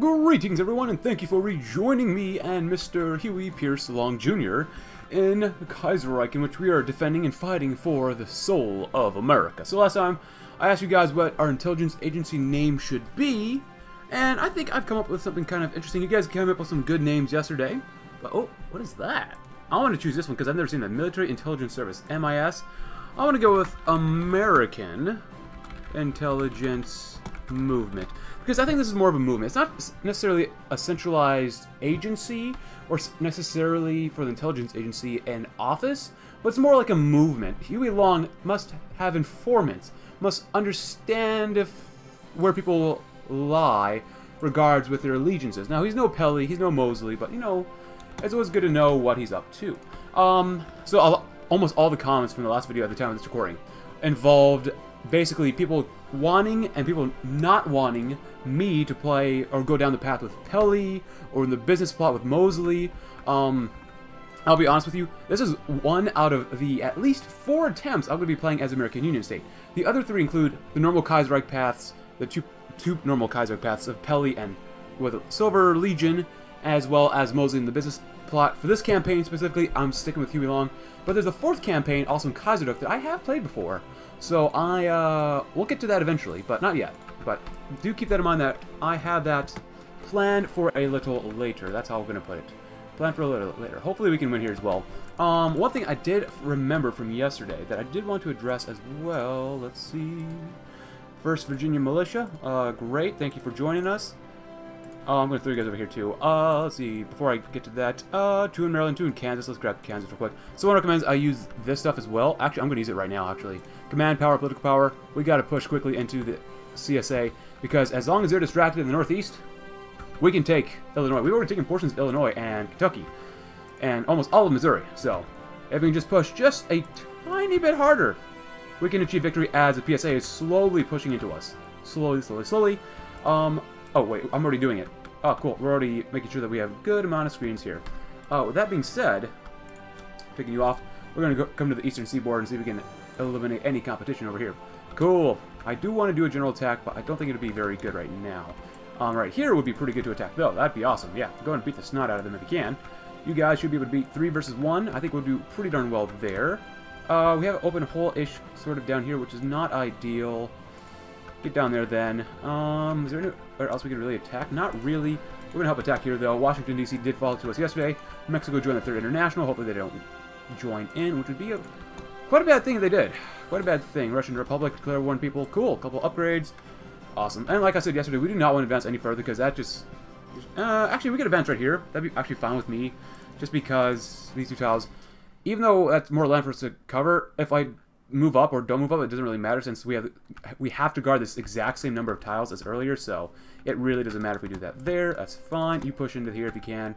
Greetings, everyone, and thank you for rejoining me and Mr. Huey Pierce Long Jr. in Kaiserreich, in which we are defending and fighting for the soul of America. So last time, I asked you guys what our intelligence agency name should be, and I think I've come up with something kind of interesting. You guys came up with some good names yesterday. But, oh, what is that? I want to choose this one because I've never seen the Military Intelligence Service, MIS. I want to go with American Intelligence Movement. Because I think this is more of a movement. It's not necessarily a centralized agency or necessarily for the intelligence agency an office, but it's more like a movement. Huey Long must have informants, must understand if where people lie regards with their allegiances. Now, he's no Pelley, he's no Moseley, but, you know, it's always good to know what he's up to. Um, so I'll, almost all the comments from the last video at the time of this recording involved basically people wanting and people not wanting me to play or go down the path with Pelley or in the business plot with Moseley. Um, I'll be honest with you, this is one out of the at least four attempts I'm going to be playing as American Union State. The other three include the normal Kaiserreich paths, the two, two normal Kaiserreich paths of Pelley and with Silver Legion, as well as Moseley in the business plot. For this campaign specifically, I'm sticking with Huey Long, but there's a fourth campaign, also in that I have played before. So I, uh, we'll get to that eventually, but not yet. But do keep that in mind that I have that planned for a little later. That's how I'm going to put it. Planned for a little later. Hopefully we can win here as well. Um, one thing I did remember from yesterday that I did want to address as well. Let's see. First Virginia Militia. Uh, great. Thank you for joining us. Oh, I'm going to throw you guys over here too. Uh, let's see. Before I get to that, uh, two in Maryland, two in Kansas. Let's grab Kansas real quick. Someone recommends I use this stuff as well. Actually, I'm going to use it right now, actually. Command power, political power. We got to push quickly into the CSA because as long as they're distracted in the Northeast, we can take Illinois. We've already taken portions of Illinois and Kentucky and almost all of Missouri. So if we can just push just a tiny bit harder, we can achieve victory as the PSA is slowly pushing into us. Slowly, slowly, slowly. Um, Oh, wait, I'm already doing it. Oh, cool. We're already making sure that we have a good amount of screens here. Oh, with that being said, picking you off, we're going to come to the eastern seaboard and see if we can eliminate any competition over here. Cool. I do want to do a general attack, but I don't think it'll be very good right now. Um, right here would be pretty good to attack, though. That'd be awesome. Yeah, go and beat the snot out of them if you can. You guys should be able to beat 3 versus 1. I think we'll do pretty darn well there. Uh, we have an open hole-ish sort of down here, which is not ideal. Get down there then. Um, is there anywhere else we can really attack? Not really. We're going to help attack here, though. Washington, D.C. did fall to us yesterday. Mexico joined the Third International. Hopefully they don't join in, which would be a, quite a bad thing if they did. Quite a bad thing. Russian Republic, declare one people. Cool. Couple upgrades. Awesome. And like I said yesterday, we do not want to advance any further because that just... Uh, actually, we could advance right here. That'd be actually fine with me. Just because these two tiles, even though that's more land for us to cover, if I move up or don't move up, it doesn't really matter since we have we have to guard this exact same number of tiles as earlier, so it really doesn't matter if we do that there. That's fine. You push into here if you can.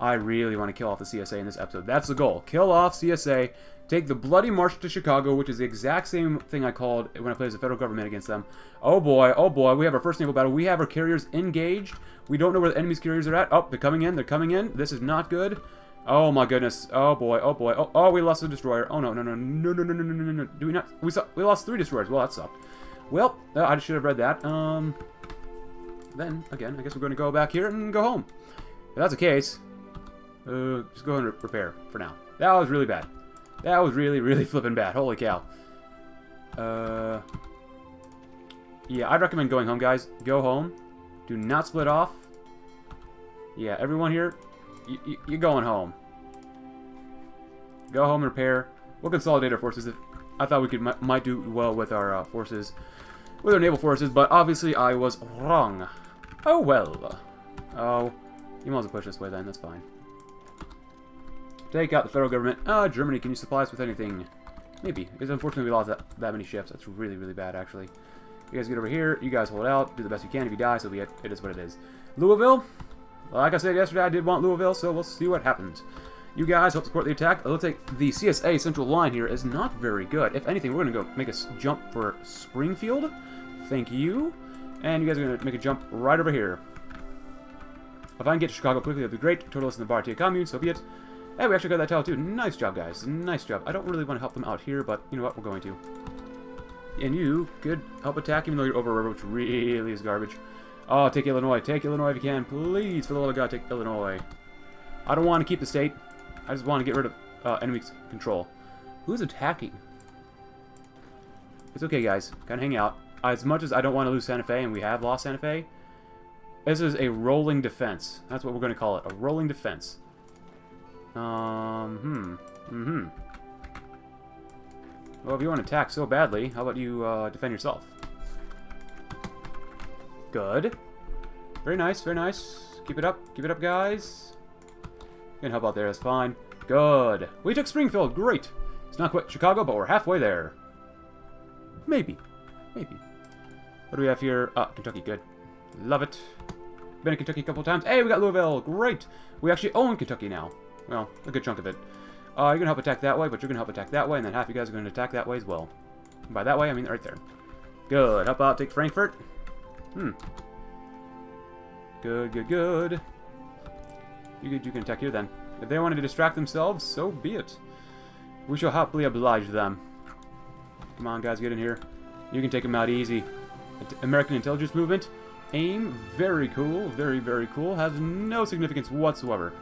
I really want to kill off the CSA in this episode. That's the goal. Kill off CSA. Take the bloody march to Chicago, which is the exact same thing I called when I played as the federal government against them. Oh boy, oh boy, we have our first naval battle. We have our carriers engaged. We don't know where the enemy's carriers are at. Oh, they're coming in. They're coming in. This is not good. Oh my goodness. Oh boy. Oh boy. Oh, oh we lost a destroyer. Oh no, no, no, no, no, no, no, no, no, no. Do we not? We saw. We lost three destroyers. Well, that sucked. Well, uh, I should have read that. Um. Then again, I guess we're going to go back here and go home. If that's the case, uh, just go and repair for now. That was really bad. That was really, really flipping bad. Holy cow. Uh. Yeah, I'd recommend going home, guys. Go home. Do not split off. Yeah, everyone here, you, you're going home. Go home and repair. We'll consolidate our forces. I thought we could might do well with our uh, forces, with our naval forces, but obviously I was wrong. Oh well. Oh, you might as well push this way then. That's fine. Take out the federal government. Uh, Germany, can you supply us with anything? Maybe, because unfortunately we lost that, that many ships. That's really, really bad, actually. You guys get over here. You guys hold out. Do the best you can. If you die, so be it. It is what it is. Louisville, like I said yesterday, I did want Louisville, so we'll see what happens. You guys help support the attack. It looks like the CSA central line here is not very good. If anything, we're going to go make a jump for Springfield. Thank you. And you guys are going to make a jump right over here. If I can get to Chicago quickly, that'd be great. Totalist in the Bharatiya Commune, so be it. Hey, we actually got that tile too. Nice job, guys. Nice job. I don't really want to help them out here, but you know what? We're going to. And you could help attack even though you're over river, which really is garbage. Oh, take Illinois. Take Illinois if you can. Please, for the love of God, take Illinois. I don't want to keep the state. I just want to get rid of uh, enemy control. Who's attacking? It's okay, guys. Kind of hang out. As much as I don't want to lose Santa Fe, and we have lost Santa Fe, this is a rolling defense. That's what we're going to call it. A rolling defense. Um, hmm. Mm-hmm. Well, if you want to attack so badly, how about you uh, defend yourself? Good. Very nice, very nice. Keep it up, keep it up, guys. You can help out there, that's fine. Good. We took Springfield, great. It's not quite Chicago, but we're halfway there. Maybe. Maybe. What do we have here? Ah, Kentucky, good. Love it. Been in Kentucky a couple times. Hey, we got Louisville, great. We actually own Kentucky now. Well, a good chunk of it. Uh, you're going to help attack that way, but you're going to help attack that way, and then half you guys are going to attack that way as well. And by that way, I mean right there. Good. Help out, take Frankfort. Hmm. Good, good, good. You you can attack here then. If they wanted to distract themselves, so be it. We shall happily oblige them. Come on, guys, get in here. You can take them out easy. American intelligence movement. AIM, very cool, very, very cool. Has no significance whatsoever,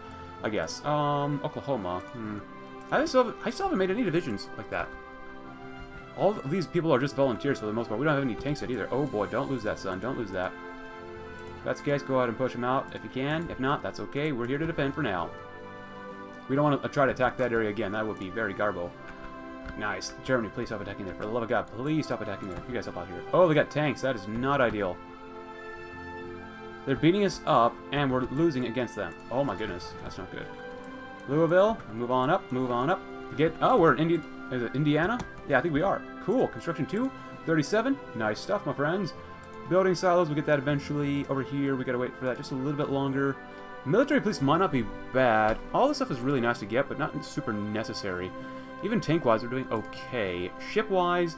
I guess. Um, Oklahoma. Hmm. I still, have, I still haven't made any divisions like that. All these people are just volunteers for the most part. We don't have any tanks yet either. Oh boy, don't lose that, son. Don't lose that. That's guys, go out and push them out if you can. If not, that's okay. We're here to defend for now. We don't want to try to attack that area again. That would be very garbo. Nice. Germany, please stop attacking there. For the love of God, please stop attacking there. You guys help out here. Oh, they got tanks. That is not ideal. They're beating us up, and we're losing against them. Oh my goodness. That's not good. Louisville, move on up, move on up. Get, oh, we're in Indi Indiana? Yeah, I think we are. Cool. Construction 2, 37. Nice stuff, my friends. Building silos, we'll get that eventually. Over here, we gotta wait for that just a little bit longer. Military police might not be bad. All this stuff is really nice to get, but not super necessary. Even tank-wise, we're doing okay. Ship-wise,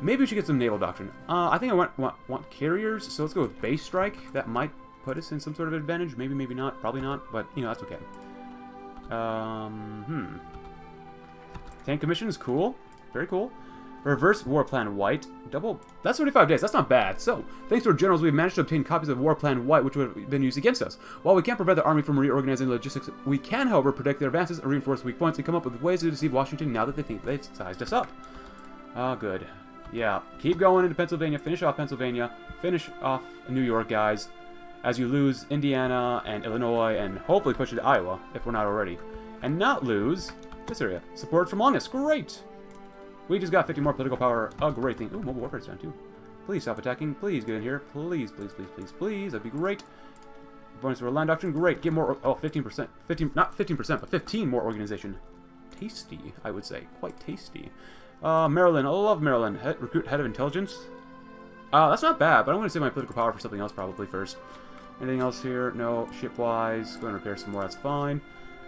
maybe we should get some naval doctrine. Uh, I think I want, want, want carriers, so let's go with base strike. That might put us in some sort of advantage. Maybe, maybe not. Probably not, but, you know, that's okay. Um, hmm. Tank commission is cool. Very cool. Reverse War Plan White. Double... That's 35 days. That's not bad. So, thanks to our generals, we've managed to obtain copies of War Plan White, which would have been used against us. While we can't prevent the army from reorganizing logistics, we can, however, predict their advances reinforce weak points and come up with ways to deceive Washington now that they think they've sized us up. Ah, oh, good. Yeah, keep going into Pennsylvania, finish off Pennsylvania, finish off New York, guys, as you lose Indiana and Illinois, and hopefully push it to Iowa, if we're not already. And not lose this area. Support from Longus. Great! We just got 50 more political power. A great thing. Ooh, mobile warfare's down too. Please stop attacking. Please get in here. Please, please, please, please, please. That'd be great. Bonus for land doctrine. Great. Get more. Oh, 15%. 15, not 15%, but 15 more organization. Tasty, I would say. Quite tasty. Uh, Maryland. I love Maryland. Head, recruit head of intelligence. Uh, that's not bad, but I'm going to save my political power for something else probably first. Anything else here? No. Ship-wise. Go and repair some more. That's fine.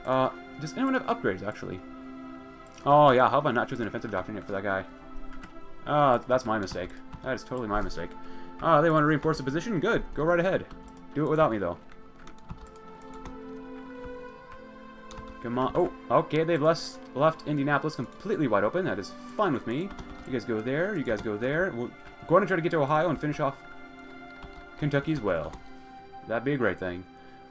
Uh, does anyone have upgrades, actually? Oh, yeah, how about not chosen offensive doctrine for that guy? Ah, uh, that's my mistake. That is totally my mistake. Ah, they want to reinforce the position? Good. Go right ahead. Do it without me, though. Come on. Oh, okay, they've left, left Indianapolis completely wide open. That is fine with me. You guys go there. You guys go there. We'll going to try to get to Ohio and finish off Kentucky as well. That'd be a great thing.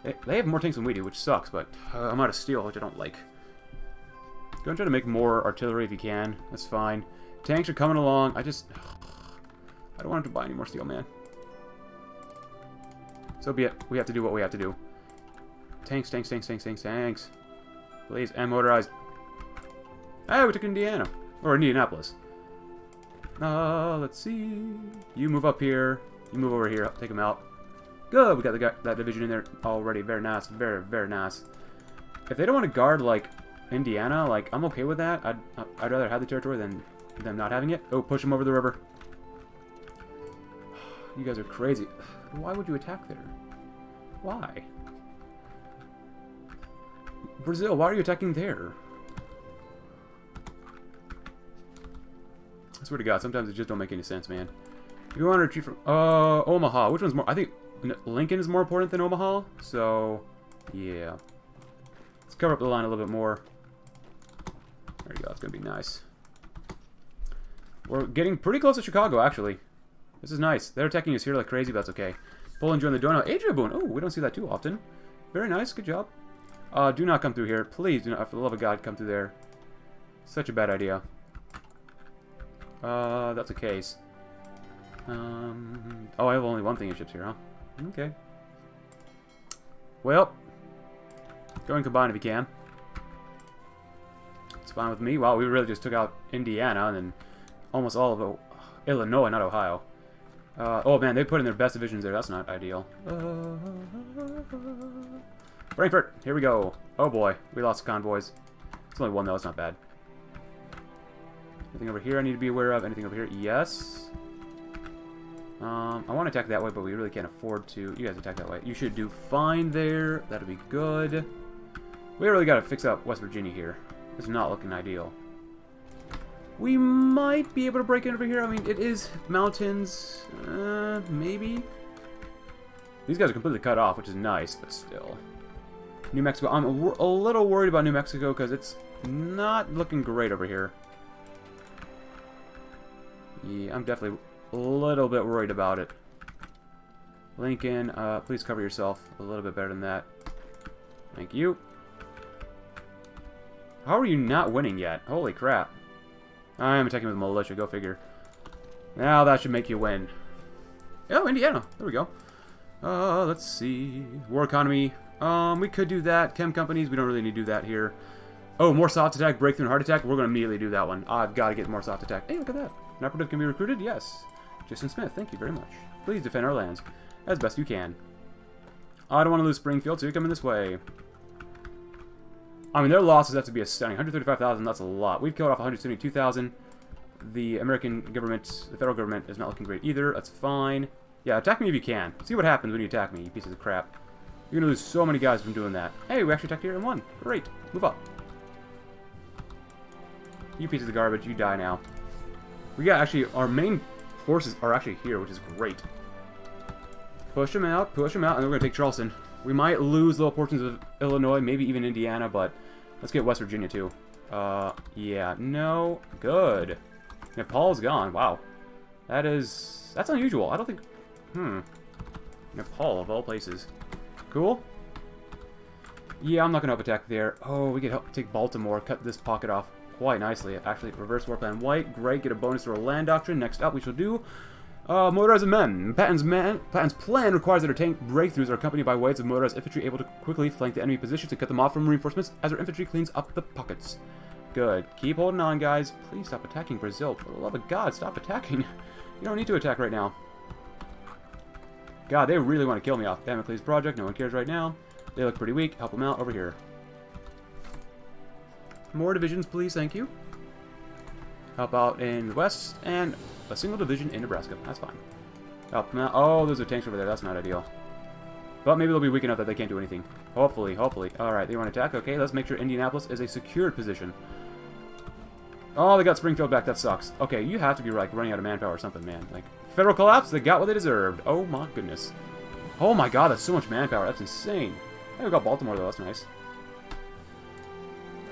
They, they have more tanks than we do, which sucks, but uh, I'm out of steel, which I don't like. And try to make more artillery if you can. That's fine. Tanks are coming along. I just... I don't want to buy any more steel, man. So be it. We have to do what we have to do. Tanks, tanks, tanks, tanks, tanks, tanks. Please, and motorized. Ah, we took Indiana. Or Indianapolis. Uh, let's see. You move up here. You move over here. Take them out. Good, we got the that division in there already. Very nice. Very, very nice. If they don't want to guard, like, Indiana, like, I'm okay with that. I'd, I'd rather have the territory than them not having it. Oh, push them over the river. You guys are crazy. Why would you attack there? Why? Brazil, why are you attacking there? I swear to God, sometimes it just don't make any sense, man. If you want to retreat from... Uh, Omaha. Which one's more... I think Lincoln is more important than Omaha. So, yeah. Let's cover up the line a little bit more. There you go. It's going to be nice. We're getting pretty close to Chicago, actually. This is nice. They're attacking us here like crazy, but that's okay. Poland joined the donut. Adria Boone. Oh, we don't see that too often. Very nice. Good job. Uh, do not come through here. Please do not, for the love of God, come through there. Such a bad idea. Uh, that's a case. Um, oh, I have only one thing in ships here, huh? Okay. Well, go and combine if you can. It's fine with me. Wow, we really just took out Indiana and then almost all of oh, Illinois, not Ohio. Uh, oh man, they put in their best divisions there. That's not ideal. Uh, Frankfort, here we go. Oh boy, we lost convoys. It's only one though, it's not bad. Anything over here I need to be aware of? Anything over here? Yes. Um, I want to attack that way, but we really can't afford to. You guys attack that way. You should do fine there. That'll be good. We really got to fix up West Virginia here. It's not looking ideal. We might be able to break in over here. I mean, it is mountains. Uh, maybe. These guys are completely cut off, which is nice, but still. New Mexico. I'm a, a little worried about New Mexico because it's not looking great over here. Yeah, I'm definitely a little bit worried about it. Lincoln, uh, please cover yourself a little bit better than that. Thank you. How are you not winning yet? Holy crap. I am attacking with militia, go figure. Now that should make you win. Oh, Indiana. There we go. Uh, let's see. War economy. Um, we could do that. Chem companies, we don't really need to do that here. Oh, more soft attack, breakthrough, and hard attack. We're going to immediately do that one. I've got to get more soft attack. Hey, look at that. An operative can be recruited? Yes. Jason Smith, thank you very much. Please defend our lands as best you can. I don't want to lose Springfield, so you're coming this way. I mean, their losses have to be astounding. 135,000, that's a lot. We've killed off 172,000. The American government, the federal government, is not looking great either. That's fine. Yeah, attack me if you can. See what happens when you attack me, you pieces of crap. You're gonna lose so many guys from doing that. Hey, we actually attacked here and won. Great. Move up. You pieces of garbage, you die now. We got actually, our main forces are actually here, which is great. Push them out, push them out, and we're gonna take Charleston. We might lose little portions of Illinois, maybe even Indiana, but let's get West Virginia too. Uh, yeah, no, good. Nepal's gone, wow. That is, that's unusual. I don't think, hmm. Nepal, of all places. Cool. Yeah, I'm not going to up attack there. Oh, we could help take Baltimore, cut this pocket off quite nicely. Actually, reverse war plan white. Great, get a bonus to our land doctrine. Next up, we shall do uh, motorized men. Patton's, man, Patton's plan requires that our tank breakthroughs are accompanied by waves of motorized infantry able to quickly flank the enemy positions and cut them off from reinforcements as our infantry cleans up the pockets. Good. Keep holding on, guys. Please stop attacking Brazil. For the love of God, stop attacking. You don't need to attack right now. God, they really want to kill me off Damocles Project. No one cares right now. They look pretty weak. Help them out over here. More divisions, please. Thank you. Help out in the west, and a single division in Nebraska. That's fine. Them. Oh, those are tanks over there. That's not ideal. But maybe they'll be weak enough that they can't do anything. Hopefully, hopefully. Alright, they want to attack. Okay, let's make sure Indianapolis is a secured position. Oh, they got Springfield back. That sucks. Okay, you have to be like running out of manpower or something, man. Like, federal collapse. They got what they deserved. Oh my goodness. Oh my god, that's so much manpower. That's insane. Hey, we got Baltimore though. That's nice.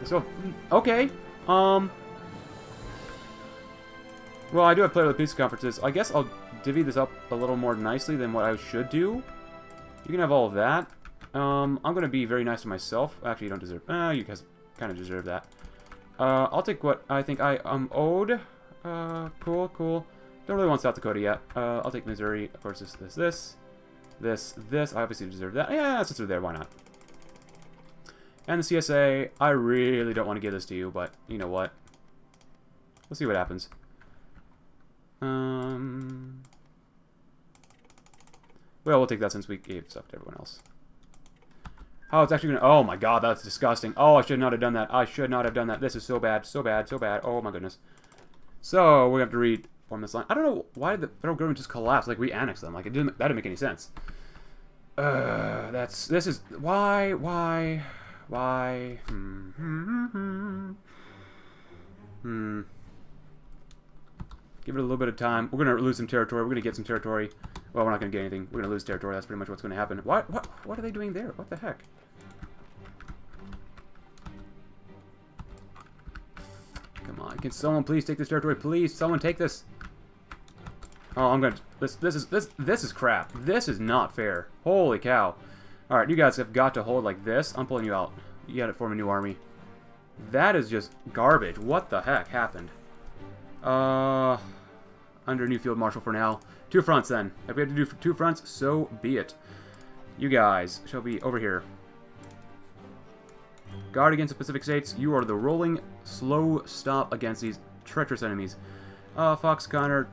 So, okay. Um. Well, I do have player of the peace conferences. I guess I'll divvy this up a little more nicely than what I should do. You can have all of that. Um, I'm going to be very nice to myself. Actually, you don't deserve... Uh, you guys kind of deserve that. Uh, I'll take what I think I am owed. Uh, cool, cool. Don't really want South Dakota yet. Uh, I'll take Missouri. Of course, this, this, this. This, this. I obviously deserve that. Yeah, since we're there, why not? And the CSA, I really don't want to give this to you, but you know what? We'll see what happens. Um, well, we'll take that since we gave stuff to everyone else. Oh, it's actually gonna... Oh my god, that's disgusting. Oh, I should not have done that. I should not have done that. This is so bad, so bad, so bad. Oh my goodness. So, we have to read this line. I don't know, why did the federal government just collapse? Like, we annexed them. Like, it didn't... That didn't make any sense. Uh, that's... This is... Why? Why? Why? Hmm. Hmm. Hmm. hmm. Give it a little bit of time. We're going to lose some territory. We're going to get some territory. Well, we're not going to get anything. We're going to lose territory. That's pretty much what's going to happen. What? What? What are they doing there? What the heck? Come on. Can someone please take this territory? Please, someone take this. Oh, I'm gonna... This, this is this this is crap. This is not fair. Holy cow. Alright, you guys have got to hold like this. I'm pulling you out. You gotta form a new army. That is just garbage. What the heck happened? Uh... Under new field marshal for now. Two fronts, then. If we have to do two fronts, so be it. You guys shall be over here. Guard against the Pacific States. You are the rolling, slow stop against these treacherous enemies. Uh, Fox Conner,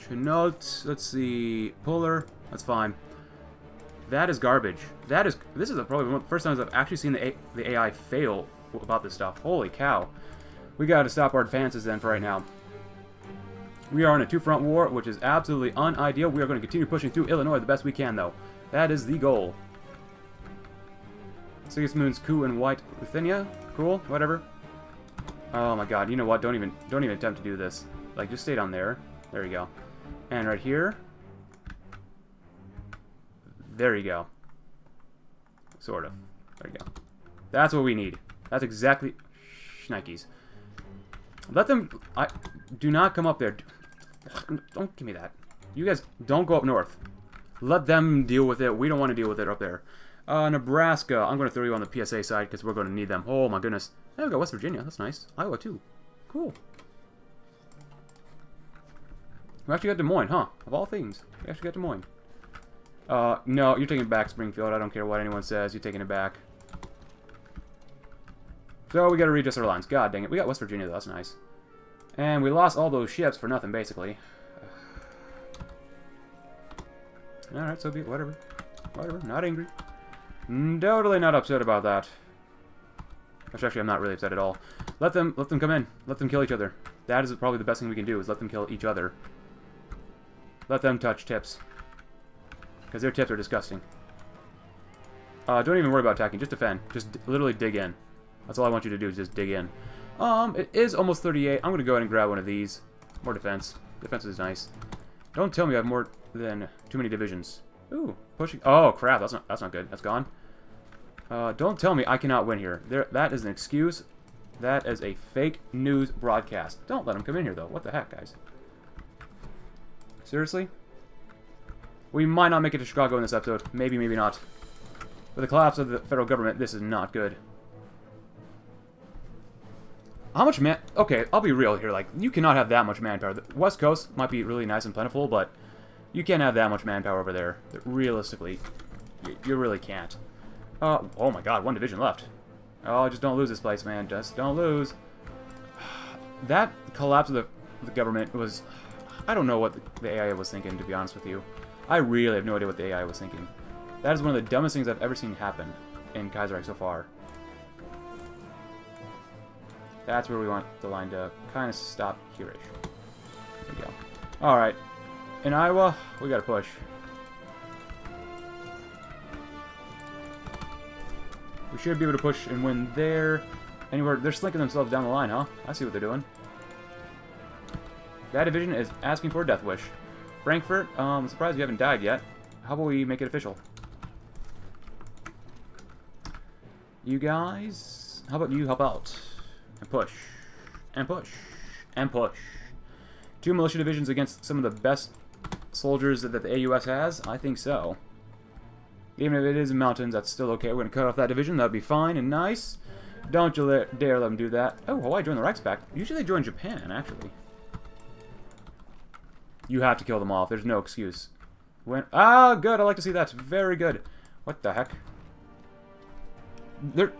Chennault, let's see, Puller, that's fine. That is garbage. That is, this is probably one of the first times I've actually seen the, A, the AI fail about this stuff. Holy cow. We gotta stop our advances then for right now. We are in a two-front war, which is absolutely unideal. We are going to continue pushing through Illinois the best we can, though. That is the goal. Sigismund's coup in White Ruthenia. Cool, whatever. Oh my god, you know what? Don't even don't even attempt to do this. Like, just stay down there. There you go. And right here. There you go. Sort of. There you go. That's what we need. That's exactly... Schnikes. Let them... I Do not come up there. Don't give me that. You guys don't go up north. Let them deal with it. We don't want to deal with it up there. Uh, Nebraska. I'm going to throw you on the PSA side because we're going to need them. Oh, my goodness. We go. West Virginia. That's nice. Iowa, too. Cool. We actually got Des Moines, huh? Of all things. We actually got Des Moines. Uh, no, you're taking back, Springfield. I don't care what anyone says. You're taking it back. So we got to readjust our lines. God dang it. We got West Virginia, though. That's nice. And we lost all those ships for nothing, basically. Alright, so be it. Whatever. Whatever. Not angry. Totally not upset about that. Which actually, I'm not really upset at all. Let them, let them come in. Let them kill each other. That is probably the best thing we can do, is let them kill each other. Let them touch tips. Because their tips are disgusting. Uh, don't even worry about attacking. Just defend. Just literally dig in. That's all I want you to do, is just dig in. Um, it is almost 38. I'm going to go ahead and grab one of these. More defense. Defense is nice. Don't tell me I have more than too many divisions. Ooh, pushing. Oh, crap. That's not, that's not good. That's gone. Uh, don't tell me I cannot win here. There, that is an excuse. That is a fake news broadcast. Don't let them come in here, though. What the heck, guys? Seriously? We might not make it to Chicago in this episode. Maybe, maybe not. With the collapse of the federal government, this is not good. How much man... Okay, I'll be real here. Like, you cannot have that much manpower. The West Coast might be really nice and plentiful, but you can't have that much manpower over there. Realistically, you, really can't. Uh, oh my god, one division left. Oh, just don't lose this place, man. Just don't lose. That collapse of the, the government was... I don't know what the, the AI was thinking, to be honest with you. I really have no idea what the AI was thinking. That is one of the dumbest things I've ever seen happen in Kaiserreich so far. That's where we want the line to kind of stop here-ish. There we go. Alright. In Iowa, we gotta push. We should be able to push and win there. Anywhere, they're slinking themselves down the line, huh? I see what they're doing. That division is asking for a death wish. Frankfort, um, I'm surprised you haven't died yet. How about we make it official? You guys, how about you help out? And push. And push. And push. Two militia divisions against some of the best soldiers that the AUS has? I think so. Even if it is mountains, that's still okay. We're going to cut off that division. That'd be fine and nice. Don't you dare let them do that. Oh, Hawaii joined the Reichspakt. Usually they join Japan, actually. You have to kill them off. There's no excuse. When ah, good. I like to see that. Very good. What the heck? They're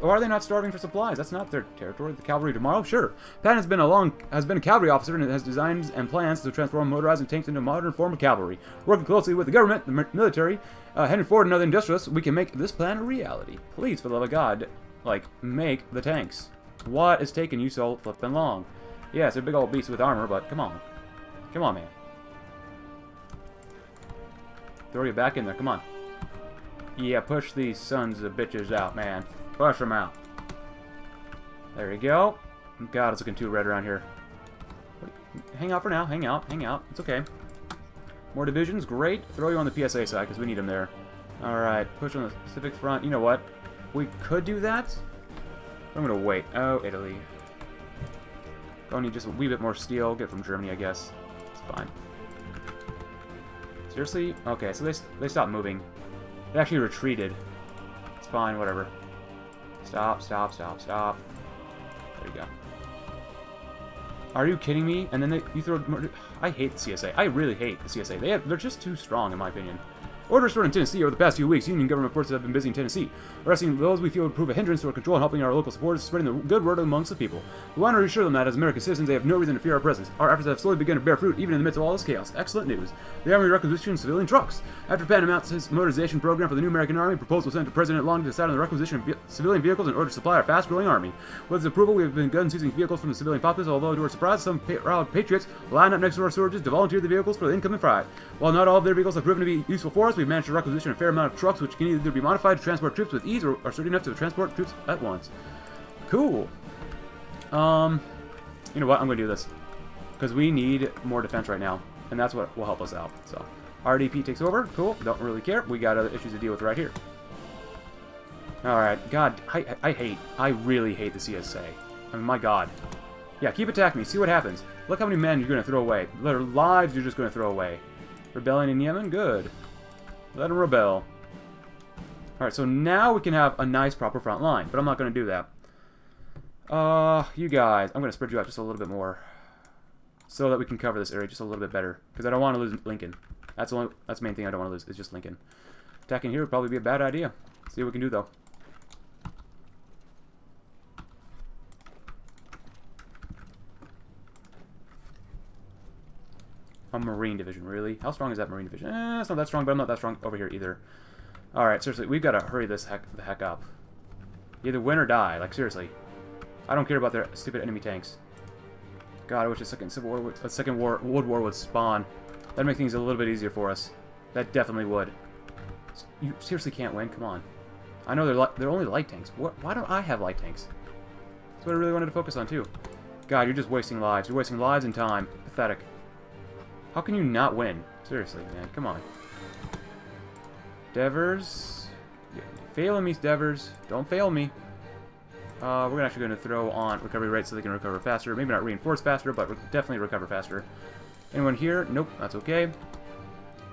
why are they not starving for supplies? That's not their territory. The cavalry tomorrow? Sure. Patton has been a long has been a cavalry officer and has designs and plans to transform motorizing tanks into a modern form of cavalry. Working closely with the government, the military, uh, Henry Ford and other industrialists, we can make this plan a reality. Please, for the love of God, like, make the tanks. What is taking you so flippin' long? Yeah, it's a big old beast with armor, but come on. Come on, man. Throw you back in there, come on. Yeah, push these sons of bitches out, man. Push them out. There you go. God, it's looking too red around here. Hang out for now. Hang out. Hang out. It's okay. More divisions. Great. Throw you on the PSA side because we need them there. Alright. Push on the Pacific front. You know what? We could do that. I'm going to wait. Oh, Italy. Gonna need just a wee bit more steel. Get from Germany, I guess. It's fine. Seriously? Okay, so they, they stopped moving. They actually retreated. It's fine, whatever. Stop, stop, stop, stop. There you go. Are you kidding me? And then they, you throw... I hate the CSA. I really hate the CSA. They have, they're just too strong, in my opinion. Orders stored in Tennessee over the past few weeks. Union government forces have been busy in Tennessee, arresting those we feel would prove a hindrance to our control and helping our local supporters, spreading the good word amongst the people. We want to reassure them that as American citizens, they have no reason to fear our presence. Our efforts have slowly begun to bear fruit, even in the midst of all this chaos. Excellent news. The Army requisitioned civilian trucks. After Patton announced his modernization program for the new American Army, proposal sent to President Long to decide on the requisition of civilian vehicles in order to supply our fast-growing army. With his approval, we have begun seizing vehicles from the civilian populace, although to our surprise, some proud patriots lined up next to our soldiers to volunteer the vehicles for the incoming fight. While not all of their vehicles have proven to be useful for us, we've managed to requisition a fair amount of trucks which can either be modified to transport troops with ease or are sturdy enough to transport troops at once. Cool. Um, you know what? I'm going to do this. Because we need more defense right now. And that's what will help us out. So, RDP takes over. Cool. Don't really care. We got other issues to deal with right here. Alright. God, I, I hate, I really hate the CSA. I mean, my god. Yeah, keep attacking me. See what happens. Look how many men you're going to throw away. Their lives you're just going to throw away. Rebellion in Yemen? Good. Let him rebel. Alright, so now we can have a nice proper front line, but I'm not going to do that. Uh, you guys, I'm going to spread you out just a little bit more. So that we can cover this area just a little bit better. Because I don't want to lose Lincoln. That's the only, that's the main thing I don't want to lose, is just Lincoln. Attacking here would probably be a bad idea. See what we can do, though. A Marine Division, really? How strong is that Marine Division? Eh, it's not that strong, but I'm not that strong over here either. Alright, seriously, we've got to hurry this heck, the heck up. Either win or die, like, seriously. I don't care about their stupid enemy tanks. God, I wish a second Civil War, a second War, World War would spawn. That'd make things a little bit easier for us. That definitely would. You seriously can't win? Come on. I know they're they're only light tanks. What, why don't I have light tanks? That's what I really wanted to focus on, too. God, you're just wasting lives. You're wasting lives and time. Pathetic. How can you not win? Seriously, man. Come on. Devers. You're failing me, Devers. Don't fail me. Uh, we're actually going to throw on recovery rate so they can recover faster. Maybe not reinforce faster, but re definitely recover faster. Anyone here? Nope, that's okay.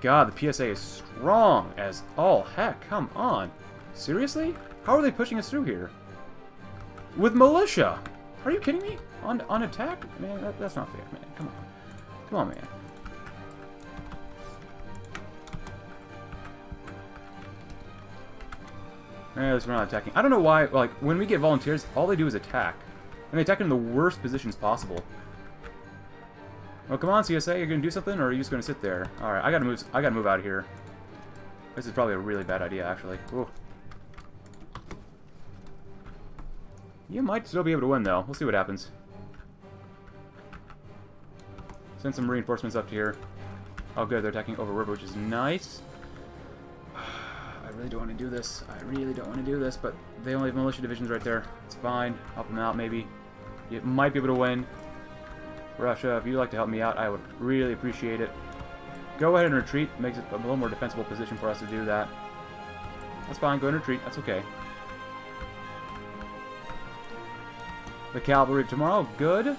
God, the PSA is strong as all heck. Come on. Seriously? How are they pushing us through here? With militia? Are you kidding me? On, on attack? Man, that, that's not fair, man. Come on. Come on, man. Eh, we're not attacking. I don't know why, like, when we get volunteers, all they do is attack. And they attack in the worst positions possible. Well, come on, CSA, you're gonna do something, or are you just gonna sit there? Alright, I gotta move, I gotta move out of here. This is probably a really bad idea, actually. Ooh. You might still be able to win, though. We'll see what happens. Send some reinforcements up to here. Oh, good, they're attacking over river, which is nice really don't want to do this. I really don't want to do this, but they only have militia divisions right there. It's fine. Help them out, maybe. You might be able to win. Russia, if you'd like to help me out, I would really appreciate it. Go ahead and retreat. Makes it a little more defensible position for us to do that. That's fine. Go and retreat. That's okay. The cavalry tomorrow. Good.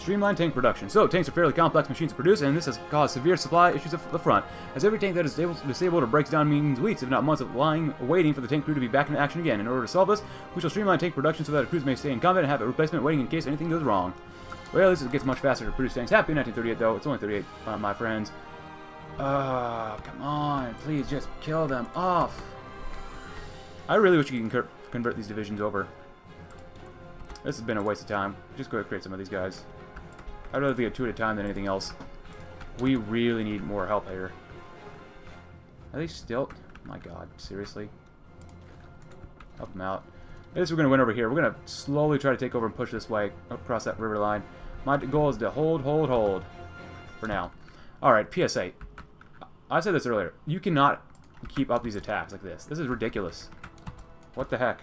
Streamline tank production. So, tanks are fairly complex machines to produce, and this has caused severe supply issues at the front. As every tank that is disabled or breaks down means weeks, if not months, of lying waiting for the tank crew to be back in action again. In order to solve this, we shall streamline tank production so that our crews may stay in combat and have a replacement waiting in case anything goes wrong. Well, at least it gets much faster to produce tanks. Happy 1938, though. It's only 38, uh, my friends. Ah, come on. Please just kill them off. I really wish you can convert these divisions over. This has been a waste of time. Just go ahead and create some of these guys. I'd rather get two at a time than anything else. We really need more help here. Are they still... My god, seriously? Help them out. I guess we're going to win over here. We're going to slowly try to take over and push this way across that river line. My goal is to hold, hold, hold. For now. Alright, PSA. I said this earlier. You cannot keep up these attacks like this. This is ridiculous. What the heck?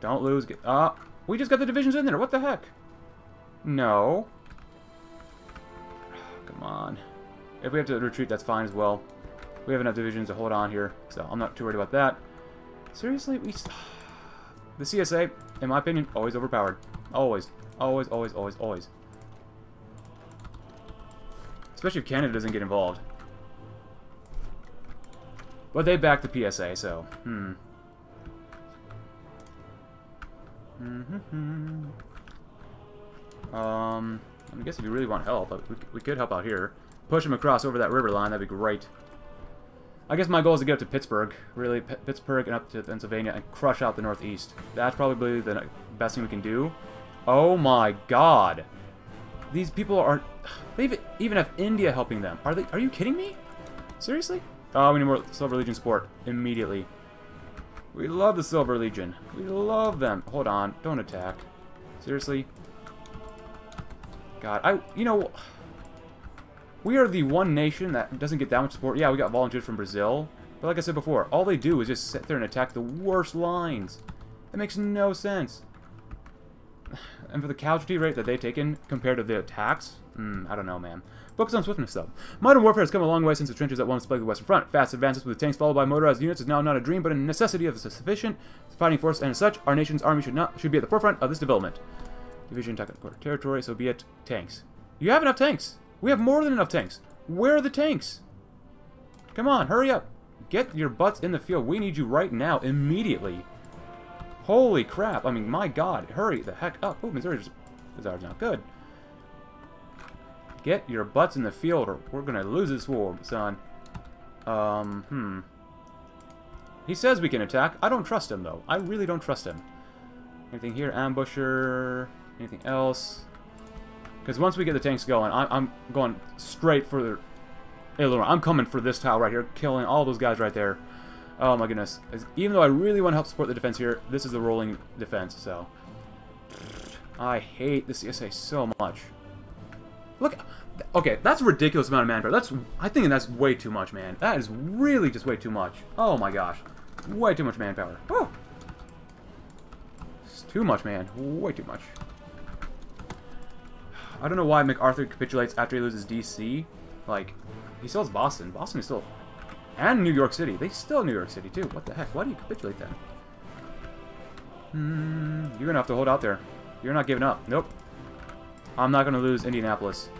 Don't lose. Get up. We just got the divisions in there. What the heck? No. Come on. If we have to retreat, that's fine as well. We have enough divisions to hold on here, so I'm not too worried about that. Seriously, we... The CSA, in my opinion, always overpowered. Always. Always, always, always, always. Especially if Canada doesn't get involved. But they backed the PSA, so, hmm. Mm -hmm. Um, I guess if you really want help, we, we could help out here. Push them across over that river line, that'd be great. I guess my goal is to get up to Pittsburgh, really, P Pittsburgh and up to Pennsylvania, and crush out the Northeast. That's probably the best thing we can do. Oh my god! These people are... They even have India helping them. Are they? Are you kidding me? Seriously? Oh, we need more Silver Legion support. Immediately. We love the Silver Legion. We love them. Hold on. Don't attack. Seriously? God, I... You know... We are the one nation that doesn't get that much support. Yeah, we got volunteers from Brazil. But like I said before, all they do is just sit there and attack the worst lines. That makes no sense. And for the casualty rate that they've taken compared to the attacks, mm, I don't know, man. Focus on swiftness, though. Modern warfare has come a long way since the trenches that once plagued the Western Front. Fast advances with tanks followed by motorized units is now not a dream, but a necessity of a sufficient fighting force, and as such, our nation's army should not should be at the forefront of this development. Division attack territory, so be it. Tanks. You have enough tanks. We have more than enough tanks. Where are the tanks? Come on, hurry up. Get your butts in the field. We need you right now, immediately. Holy crap. I mean, my god. Hurry the heck up. Oh, Missouri's, Missouri's not good. Get your butts in the field or we're going to lose this war, son. Um, hmm. He says we can attack. I don't trust him, though. I really don't trust him. Anything here? Ambusher? Anything else? Because once we get the tanks going, I am going straight for the aileron. I'm coming for this tile right here, killing all those guys right there. Oh my goodness. Even though I really want to help support the defense here, this is the rolling defense, so... I hate the CSA so much. Look, okay, that's a ridiculous amount of manpower. That's, I think that's way too much, man. That is really just way too much. Oh my gosh. Way too much manpower. Oh! It's too much, man. Way too much. I don't know why MacArthur capitulates after he loses DC. Like, he still has Boston. Boston is still... And New York City. They still New York City, too. What the heck? Why do you capitulate then? Hmm, you're gonna have to hold out there. You're not giving up. Nope. I'm not gonna lose Indianapolis.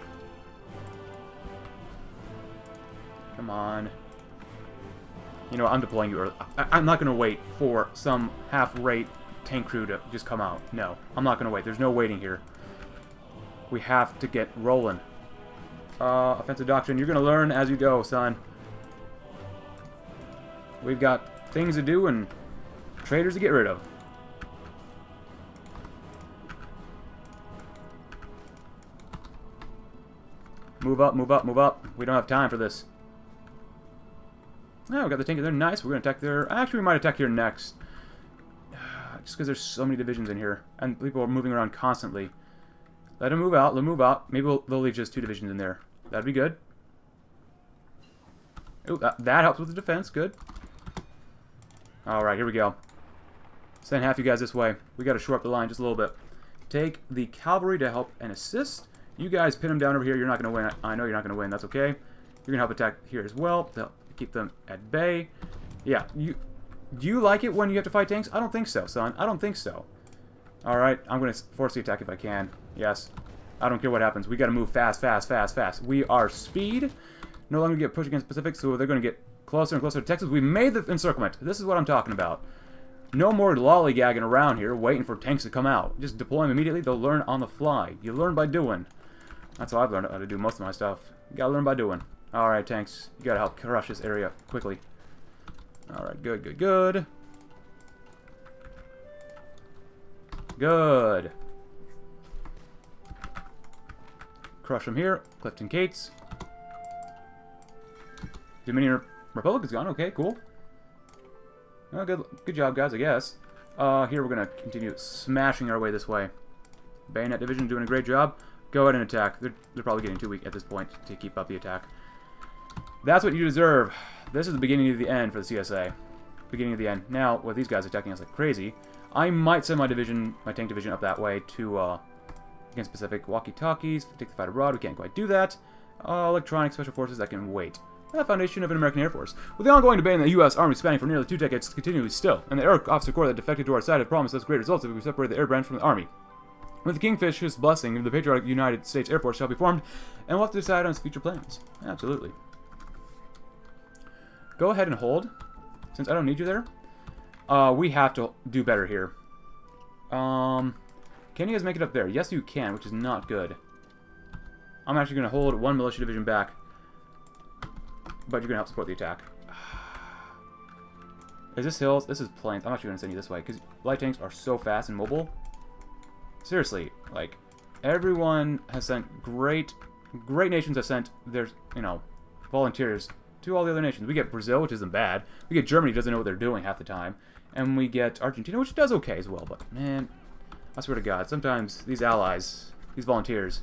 Come on. You know, I'm deploying you early. I am not gonna wait for some half-rate tank crew to just come out. No, I'm not gonna wait. There's no waiting here. We have to get rolling. Uh, offensive doctrine, you're going to learn as you go, son. We've got things to do and traders to get rid of. Move up, move up, move up. We don't have time for this. Oh, we got the tank. They're nice. We're going to attack there. Actually, we might attack here next. Just because there's so many divisions in here. And people are moving around constantly. Let them move out. Let them move out. Maybe we'll, they'll leave just two divisions in there. That'd be good. Oh, that, that helps with the defense. Good. Alright, here we go. Send half you guys this way. We got to shore up the line just a little bit. Take the cavalry to help and assist. You guys pin them down over here. You're not going to win. I know you're not going to win. That's okay. You're going to help attack here as well to help keep them at bay. Yeah, you do you like it when you have to fight tanks? I don't think so, son. I don't think so. Alright, I'm going to force the attack if I can. Yes. I don't care what happens. We got to move fast, fast, fast, fast. We are speed. No longer get pushed against Pacific, so they're going to get closer and closer to Texas. We made the encirclement. This is what I'm talking about. No more lollygagging around here, waiting for tanks to come out. Just deploy them immediately. They'll learn on the fly. You learn by doing. That's how I've learned how to do most of my stuff. You gotta learn by doing. Alright, tanks. You gotta help crush this area quickly. Alright, good, good, good. Good. Crush them here. Clifton Cates. Dominion Republic is gone. Okay, cool. Oh, good, good job, guys, I guess. Uh, here we're going to continue smashing our way this way. Bayonet Division doing a great job. Go ahead and attack. They're, they're probably getting too weak at this point to keep up the attack. That's what you deserve. This is the beginning of the end for the CSA. Beginning of the end. Now, with these guys attacking us like crazy, I might send my division, my tank division up that way to uh, against Pacific walkie-talkies, take the fight abroad, we can't quite do that. Uh, electronic special forces, that can wait. The foundation of an American Air Force. With the ongoing debate in the U.S. Army spanning for nearly two decades continually still, and the Air Officer Corps that defected to our side had promised us great results if we separated the Air Branch from the Army. With the Kingfish's blessing, the Patriotic United States Air Force shall be formed, and we'll have to decide on its future plans. Absolutely. Go ahead and hold, since I don't need you there. Uh, we have to do better here. Um, can you guys make it up there? Yes, you can, which is not good. I'm actually going to hold one militia division back, but you're going to help support the attack. Is this hills? This is plains. I'm actually going to send you this way, because light tanks are so fast and mobile. Seriously, like, everyone has sent great, great nations have sent their, you know, volunteers to all the other nations. We get Brazil, which isn't bad. We get Germany, doesn't know what they're doing half the time. And we get Argentina, which does okay as well. But, man, I swear to God, sometimes these allies, these volunteers,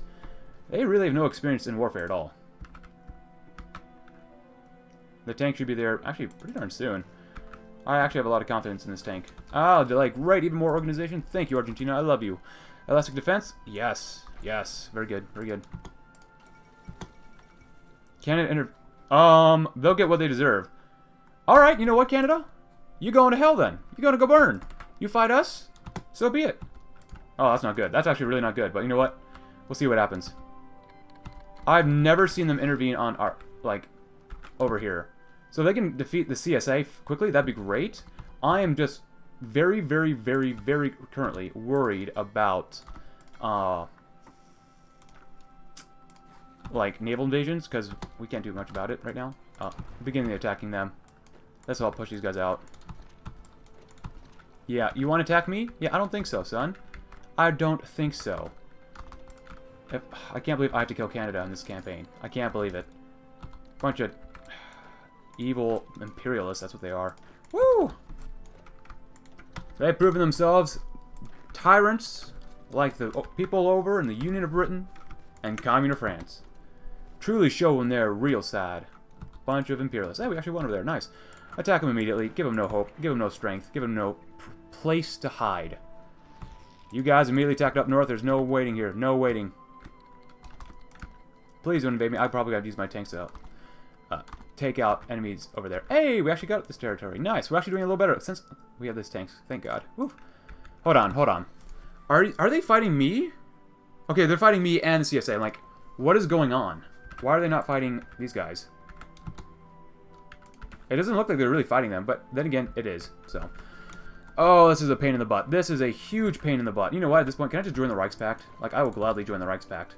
they really have no experience in warfare at all. The tank should be there, actually, pretty darn soon. I actually have a lot of confidence in this tank. Ah, they're like, right, even more organization? Thank you, Argentina, I love you. Elastic defense? Yes, yes, very good, very good. Canada. Um, they'll get what they deserve. Alright, you know what, Canada? You going to hell then. You're going to go burn. You fight us? So be it. Oh, that's not good. That's actually really not good, but you know what? We'll see what happens. I've never seen them intervene on our, like, over here. So if they can defeat the CSA quickly, that'd be great. I am just very, very, very, very currently worried about, uh, like, naval invasions, because we can't do much about it right now. Uh, beginning attacking them. That's how I'll push these guys out. Yeah, you want to attack me? Yeah, I don't think so, son. I don't think so. If, I can't believe I have to kill Canada in this campaign. I can't believe it. Bunch of evil imperialists, that's what they are. Woo! They've proven themselves tyrants like the people over in the Union of Britain and Commune of France. Truly showing their real sad. Bunch of imperialists. Hey, we actually won over there. Nice. Attack them immediately. Give them no hope. Give them no strength. Give them no place to hide. You guys immediately attacked up north. There's no waiting here. No waiting. Please don't invade me. I probably got to use my tanks to uh, take out enemies over there. Hey, we actually got this territory. Nice. We're actually doing a little better since we have this tanks. Thank God. Woo. Hold on. Hold on. Are, are they fighting me? Okay, they're fighting me and the CSA. I'm like, what is going on? Why are they not fighting these guys? It doesn't look like they're really fighting them, but then again, it is. So, Oh, this is a pain in the butt. This is a huge pain in the butt. You know what, at this point, can I just join the Reichspakt? Like, I will gladly join the Reichspakt.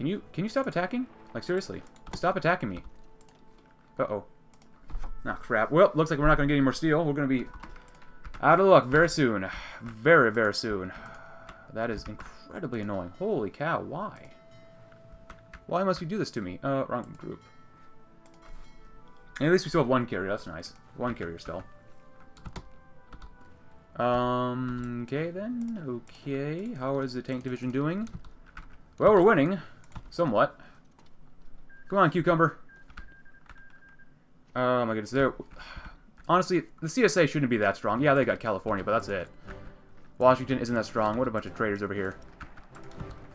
Can you, can you stop attacking? Like, seriously. Stop attacking me. Uh-oh. Ah, crap. Well, looks like we're not to get any more steel. We're to be out of luck very soon. Very, very soon. That is incredibly annoying. Holy cow, why? Why must you do this to me? Uh, wrong group. at least we still have one carrier. That's nice. One carrier still. Um, okay then. Okay. How is the tank division doing? Well, we're winning. Somewhat. Come on, Cucumber. Oh my goodness. They're... Honestly, the CSA shouldn't be that strong. Yeah, they got California, but that's it. Washington isn't that strong. What a bunch of traitors over here.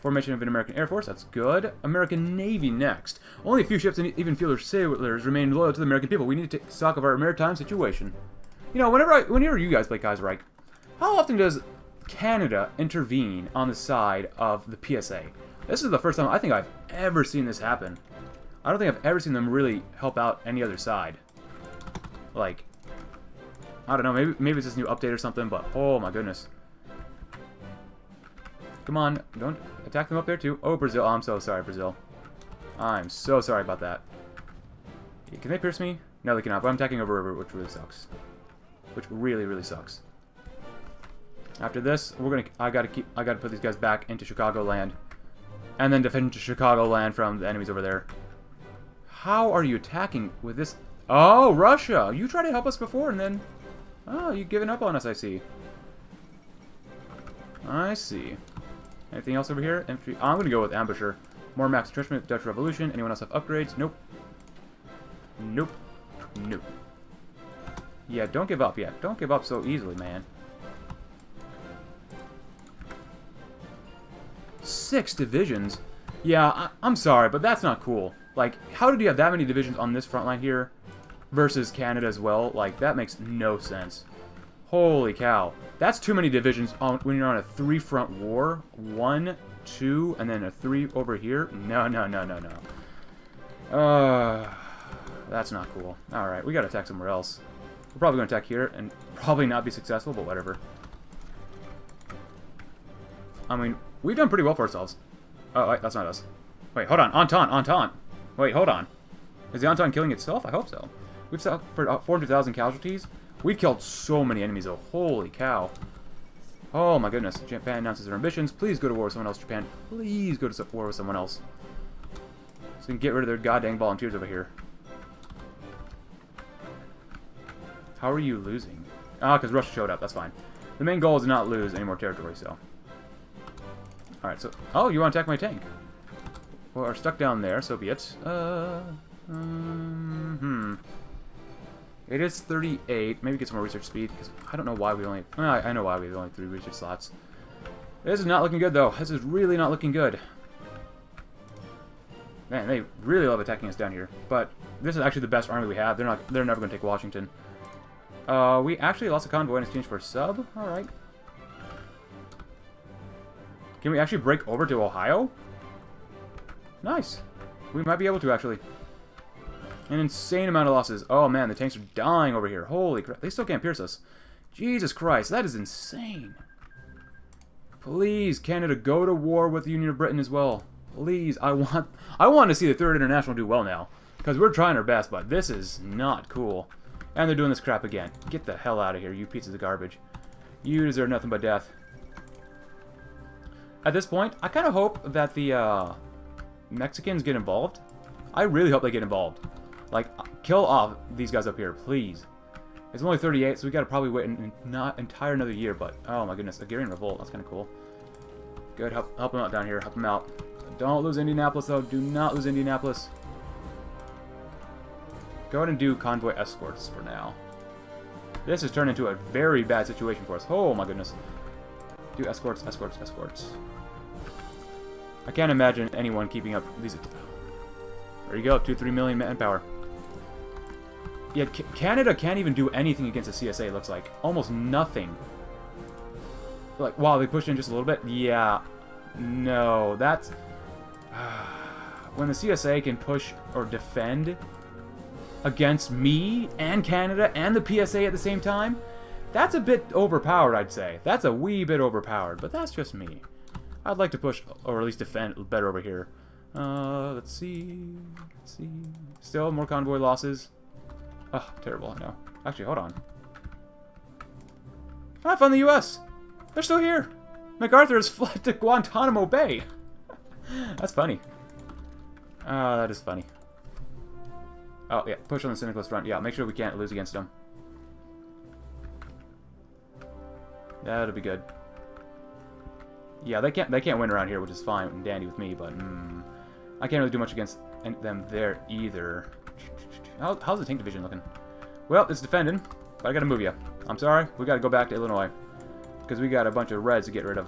Formation of an American Air Force, that's good. American Navy next. Only a few ships and even fewer sailors remain loyal to the American people. We need to take stock of our maritime situation. You know, whenever I, whenever you guys play Kaiserreich, how often does Canada intervene on the side of the PSA? This is the first time I think I've ever seen this happen. I don't think I've ever seen them really help out any other side. Like, I don't know, maybe maybe it's this new update or something, but oh my goodness. Come on, don't attack them up there too. Oh, Brazil. Oh, I'm so sorry, Brazil. I'm so sorry about that. Can they pierce me? No, they cannot, but I'm attacking over river, which really sucks. Which really, really sucks. After this, we're gonna I gotta keep I gotta put these guys back into Chicago land. And then defend Chicago land from the enemies over there. How are you attacking with this? Oh, Russia! You tried to help us before and then... Oh, you've given up on us, I see. I see. Anything else over here? Infantry. Oh, I'm to go with Ambusher. More max entrenchment, Dutch Revolution. Anyone else have upgrades? Nope. Nope. Nope. Yeah, don't give up yet. Don't give up so easily, man. Six divisions? Yeah, I I'm sorry, but that's not cool. Like, how did you have that many divisions on this front line here versus Canada as well? Like, that makes no sense. Holy cow. That's too many divisions on when you're on a three-front war. One, two, and then a three over here. No, no, no, no, no. Uh, that's not cool. Alright, we gotta attack somewhere else. We're probably gonna attack here, and probably not be successful, but whatever. I mean, we've done pretty well for ourselves. Oh, wait, that's not us. Wait, hold on. Entente, Entente. Wait, hold on. Is the Entente killing itself? I hope so. We've suffered 400,000 casualties. We've killed so many enemies, though. Holy cow. Oh my goodness. Japan announces their ambitions. Please go to war with someone else, Japan. Please go to war with someone else. So we can get rid of their goddamn volunteers over here. How are you losing? Ah, because Russia showed up. That's fine. The main goal is to not lose any more territory, so... Alright, so... Oh, you want to attack my tank? Well, are stuck down there, so be it. Uh... Um, hmm. It is 38. Maybe get some more research speed, because I don't know why we only... I, I know why we have only three research slots. This is not looking good, though. This is really not looking good. Man, they really love attacking us down here. But this is actually the best army we have. They're not. They're never going to take Washington. Uh, we actually lost a convoy in exchange for a sub. All right. Can we actually break over to Ohio? Nice. We might be able to, actually. An insane amount of losses. Oh, man, the tanks are dying over here. Holy crap. They still can't pierce us. Jesus Christ, that is insane. Please, Canada, go to war with the Union of Britain as well. Please, I want I want to see the Third International do well now. Because we're trying our best, but this is not cool. And they're doing this crap again. Get the hell out of here, you pieces of garbage. You deserve nothing but death. At this point, I kind of hope that the uh, Mexicans get involved. I really hope they get involved. Like, kill off these guys up here, please. It's only 38, so we gotta probably wait an, not entire another year, but oh my goodness, a Hungarian revolt, that's kind of cool. Good, help, help them out down here, help them out. Don't lose Indianapolis, though. Do not lose Indianapolis. Go ahead and do convoy escorts for now. This has turned into a very bad situation for us. Oh my goodness. Do escorts, escorts, escorts. I can't imagine anyone keeping up these... There you go, 2 3 million manpower. Yeah, C Canada can't even do anything against the CSA, looks like. Almost nothing. Like, wow, they pushed in just a little bit? Yeah. No, that's... when the CSA can push or defend against me and Canada and the PSA at the same time, that's a bit overpowered, I'd say. That's a wee bit overpowered, but that's just me. I'd like to push, or at least defend better over here. Uh, let's see. Let's see. Still more convoy losses. Oh, terrible, know. Actually, hold on. I found the U.S. They're still here. MacArthur has fled to Guantanamo Bay. That's funny. Ah, uh, that is funny. Oh, yeah, push on the Syndicalist front. Yeah, make sure we can't lose against them. That'll be good. Yeah, they can't they can't win around here, which is fine and dandy with me, but mm, I can't really do much against them there either. How, how's the tank division looking? Well, it's defending, but I gotta move you. I'm sorry, we gotta go back to Illinois. Because we got a bunch of reds to get rid of.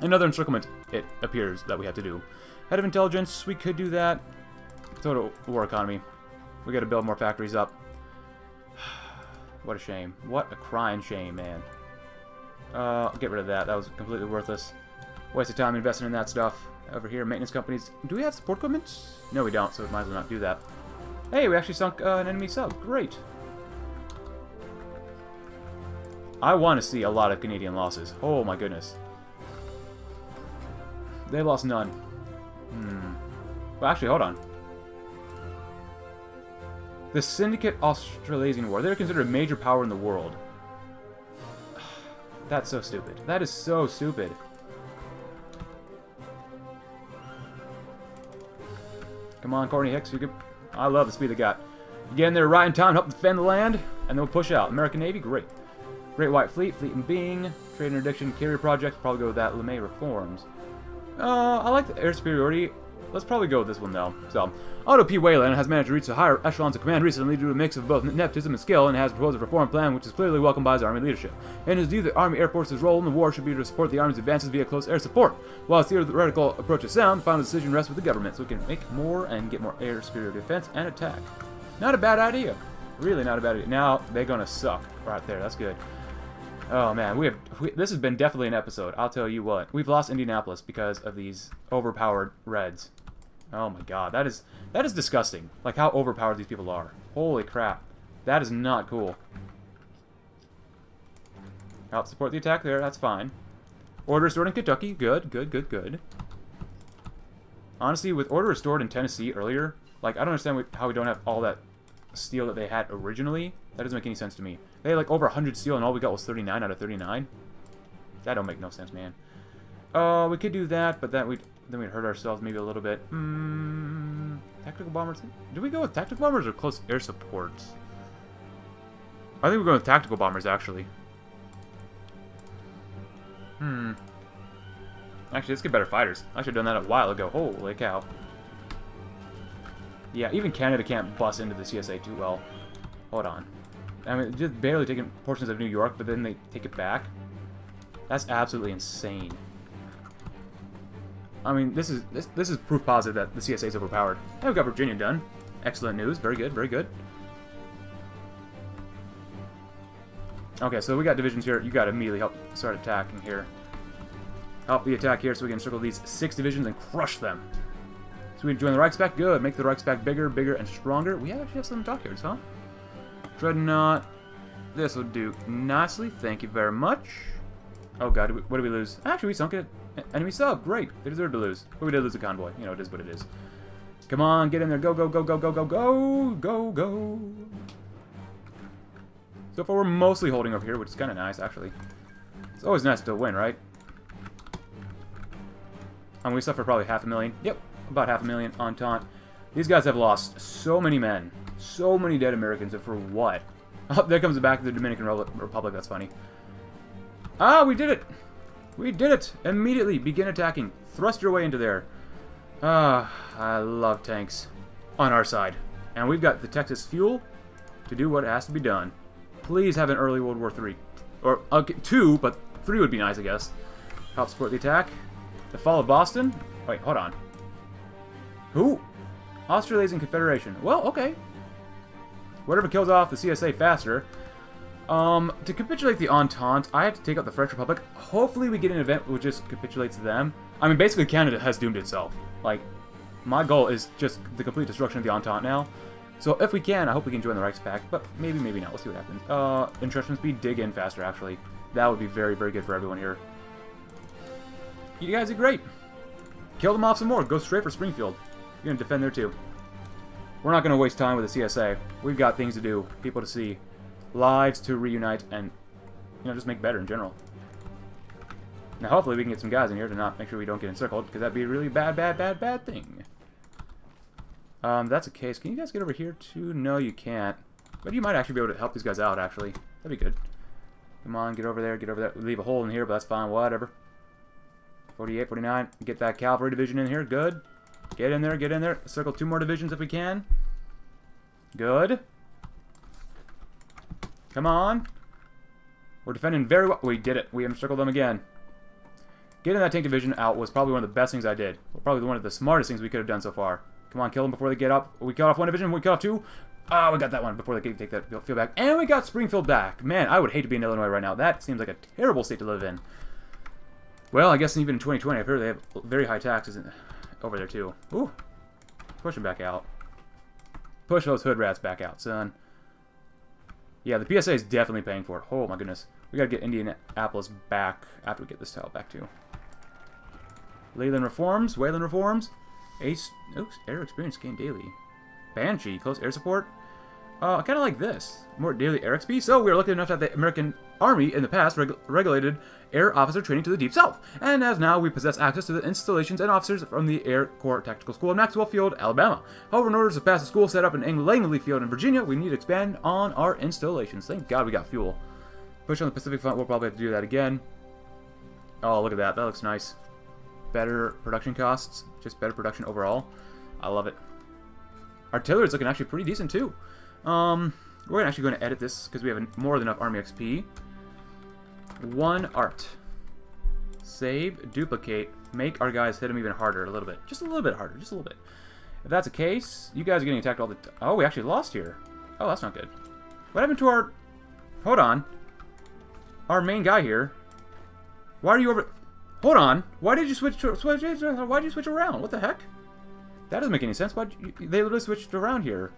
Another encirclement, it appears, that we have to do. Head of Intelligence, we could do that. Total war economy. We gotta build more factories up. what a shame. What a crying shame, man. Uh, get rid of that. That was completely worthless. Waste of time investing in that stuff. Over here, maintenance companies. Do we have support equipment? No, we don't, so we might as well not do that. Hey, we actually sunk uh, an enemy sub. Great. I want to see a lot of Canadian losses. Oh my goodness. They lost none. Hmm. Well, actually, hold on. The Syndicate Australasian War. They're considered a major power in the world. That's so stupid. That is so stupid. Come on, Courtney Hicks. You can... I love the speed they got. Get in there right in time, help defend the land, and then we'll push out. American Navy, great. Great White Fleet, Fleet in Being, Trade Interdiction, Carrier Project, probably go with that. LeMay Reforms. Uh, I like the air superiority. Let's probably go with this one, though. So, Otto P. Weyland has managed to reach the higher echelons of command recently due to a mix of both nepotism and skill, and has proposed a reform plan which is clearly welcomed by his Army leadership. In his view, the Army Air Force's role in the war should be to support the Army's advances via close air support. While his theoretical approach is sound, the final decision rests with the government, so we can make more and get more air superiority defense and attack. Not a bad idea. Really not a bad idea. Now, they're gonna suck. right there. That's good. Oh man, we have we, this has been definitely an episode. I'll tell you what. We've lost Indianapolis because of these overpowered Reds. Oh my god, that is that is disgusting. Like how overpowered these people are. Holy crap. That is not cool. Help support the attack there, that's fine. Order restored in Kentucky. Good, good, good, good. Honestly, with order restored in Tennessee earlier, like, I don't understand how we don't have all that steel that they had originally. That doesn't make any sense to me. They had, like, over 100 steel, and all we got was 39 out of 39. That don't make no sense, man. Uh, we could do that, but that we then we'd hurt ourselves maybe a little bit. Mm, tactical bombers? Do we go with tactical bombers or close air supports? I think we're going with tactical bombers, actually. Hmm. Actually, let's get better fighters. I should have done that a while ago. Holy cow. Yeah, even Canada can't bust into the CSA too well. Hold on. I mean, just barely taking portions of New York, but then they take it back. That's absolutely insane. I mean, this is this, this is proof positive that the CSA is overpowered. And we've got Virginia done. Excellent news. Very good, very good. Okay, so we got divisions here. You got to immediately help start attacking here. Help the attack here so we can circle these six divisions and crush them. So we join the Reichspakt. Good. Make the Reichspakt bigger, bigger, and stronger. We actually have some dockyards, huh? Dreadnought. This will do nicely. Thank you very much. Oh god, what did we lose? Actually, we sunk it. Enemy sub! Great! They deserve to lose. But we did lose a convoy. You know, it is what it is. Come on, get in there. Go, go, go, go, go, go, go! Go, go! So far, we're mostly holding over here, which is kind of nice, actually. It's always nice to win, right? And we suffer probably half a million. Yep, about half a million on taunt. These guys have lost so many men. So many dead Americans, and for what? Oh, there comes the back of the Dominican Republic. That's funny. Ah, we did it! We did it! Immediately begin attacking. Thrust your way into there. Ah, I love tanks. On our side. And we've got the Texas fuel to do what has to be done. Please have an early World War III. Or, okay, two, but three would be nice, I guess. Help support the attack. The fall of Boston? Wait, hold on. Who? Australasian Confederation. Well, okay. Whatever kills off the CSA faster. Um, to capitulate the Entente, I have to take out the French Republic. Hopefully we get an event which just capitulates them. I mean, basically Canada has doomed itself. Like, my goal is just the complete destruction of the Entente now. So if we can, I hope we can join the Reichspakt, but maybe, maybe not. We'll see what happens. Uh, intrusion speed, dig in faster, actually. That would be very, very good for everyone here. You guys are great. Kill them off some more. Go straight for Springfield. You're going to defend there, too. We're not going to waste time with the CSA. We've got things to do, people to see, lives to reunite, and, you know, just make better in general. Now, hopefully we can get some guys in here to not make sure we don't get encircled, because that'd be a really bad, bad, bad, bad thing. Um, that's a case. Can you guys get over here too? No, you can't. But you might actually be able to help these guys out, actually. That'd be good. Come on, get over there, get over there. Leave a hole in here, but that's fine, whatever. 48, 49. Get that cavalry division in here. Good. Get in there, get in there. Circle two more divisions if we can. Good. Come on. We're defending very well. We did it. We encircled them again. Getting that tank division out was probably one of the best things I did. Probably one of the smartest things we could have done so far. Come on, kill them before they get up. We cut off one division, we cut off two. Oh, we got that one before they take that field back. And we got Springfield back. Man, I would hate to be in Illinois right now. That seems like a terrible state to live in. Well, I guess even in 2020, I've heard they have very high taxes over there, too. Ooh. Push them back out. Push those hood rats back out, son. Yeah, the PSA is definitely paying for it. Oh, my goodness. We gotta get Indianapolis back after we get this tile back, too. Leyland reforms. Weyland reforms. Ace, oops, air experience gained daily. Banshee, close air support. Uh, kind of like this. More daily air XP. So we are lucky enough that the American Army in the past reg regulated air officer training to the Deep South. And as now we possess access to the installations and officers from the Air Corps Tactical School in Maxwell Field, Alabama. However, in order to pass the school set up in Langley Field in Virginia, we need to expand on our installations. Thank God we got fuel. Push on the Pacific Front, we'll probably have to do that again. Oh, look at that. That looks nice better production costs, just better production overall. I love it. Artillery is looking actually pretty decent too. Um, we're actually going to edit this because we have more than enough Army XP. One art. Save, duplicate, make our guys hit them even harder a little bit. Just a little bit harder, just a little bit. If that's the case, you guys are getting attacked all the. Oh, we actually lost here. Oh, that's not good. What happened to our Hold on. Our main guy here. Why are you over... Hold on. Why did you switch... To, why did you switch around? What the heck? That doesn't make any sense. Why They literally switched around here.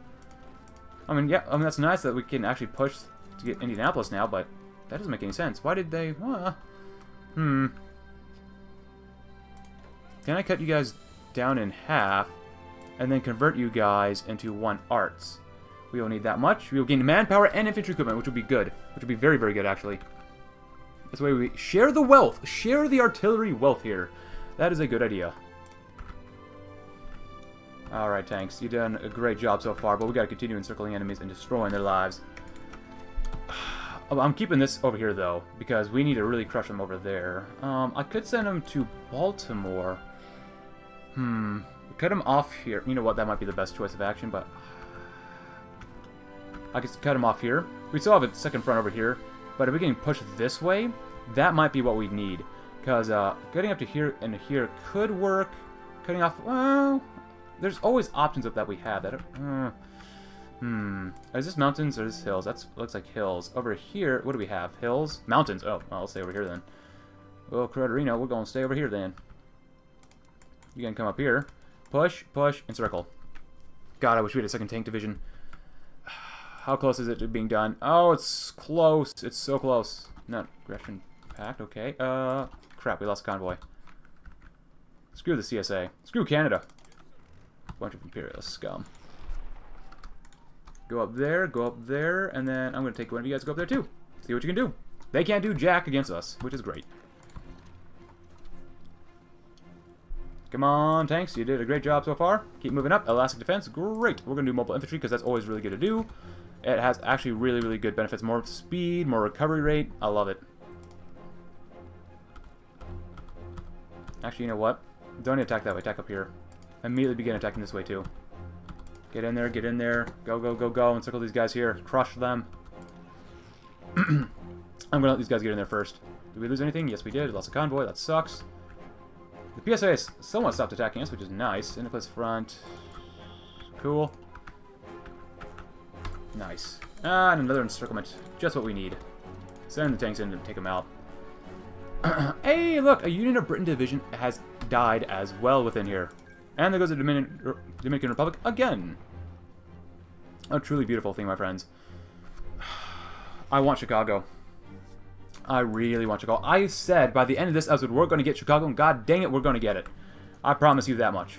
I mean, yeah, I mean, that's nice that we can actually push to get Indianapolis now, but that doesn't make any sense. Why did they... Uh, hmm. Can I cut you guys down in half and then convert you guys into one arts? We will need that much. We will gain manpower and infantry equipment, which will be good. Which will be very, very good, actually. That's the way we share the wealth. Share the artillery wealth here. That is a good idea. Alright, tanks. You've done a great job so far, but we gotta continue encircling enemies and destroying their lives. I'm keeping this over here, though, because we need to really crush them over there. Um, I could send them to Baltimore. Hmm. Cut them off here. You know what? That might be the best choice of action, but... I could cut them off here. We still have a second front over here, but if we can push this way, that might be what we need. Because uh, getting up to here and here could work. Cutting off... Well, there's always options that we have. That are... uh, Hmm. Is this mountains or is this hills? That looks like hills. Over here, what do we have? Hills? Mountains. Oh, I'll stay over here then. Well, Corradorino, we're going to stay over here then. You can come up here. Push, push, and circle. God, I wish we had a second tank division. How close is it to being done? Oh, it's close. It's so close. Not aggression pact. Okay. Uh, crap. We lost convoy. Screw the CSA. Screw Canada. Bunch of Imperial scum. Go up there, go up there, and then I'm going to take one of you guys go up there too. See what you can do. They can't do jack against us, which is great. Come on, tanks. You did a great job so far. Keep moving up. Elastic defense. Great. We're going to do mobile infantry because that's always really good to do. It has actually really, really good benefits. More speed, more recovery rate. I love it. Actually, you know what? Don't attack that way. Attack up here. Immediately begin attacking this way, too. Get in there, get in there. Go, go, go, go. Encircle these guys here. Crush them. I'm going to let these guys get in there first. Did we lose anything? Yes, we did. Lost a convoy. That sucks. The PSA has somewhat stopped attacking us, which is nice. Nicholas front. Cool. Nice. Ah, and another encirclement. Just what we need. Send the tanks in to take them out. hey, look! A Union of Britain division has died as well within here. And there goes the Dominican, Dominican Republic again. A truly beautiful thing, my friends. I want Chicago. I really want Chicago. I said by the end of this episode we're going to get Chicago, and god dang it, we're going to get it. I promise you that much.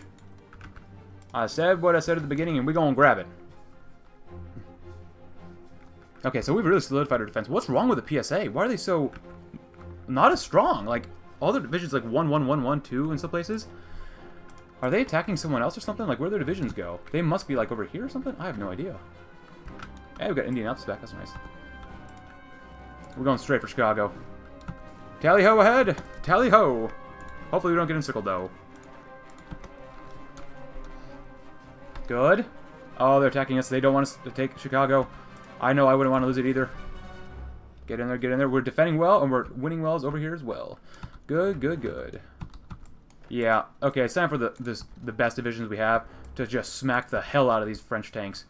I said what I said at the beginning, and we're going to grab it. Okay, so we've really solidified our defense. What's wrong with the PSA? Why are they so... not as strong? Like, all their divisions like 1, 1, 1, 1, 2 in some places. Are they attacking someone else or something? Like, where do their divisions go? They must be, like, over here or something? I have no idea. Hey, we've got Indianapolis back. That's nice. We're going straight for Chicago. Tally-ho ahead! Tally-ho! Hopefully we don't get encircled, though. Good. Oh, they're attacking us. They don't want us to take Chicago. I know I wouldn't want to lose it either. Get in there, get in there. We're defending well, and we're winning wells over here as well. Good, good, good. Yeah, okay, it's time for the, this, the best divisions we have to just smack the hell out of these French tanks.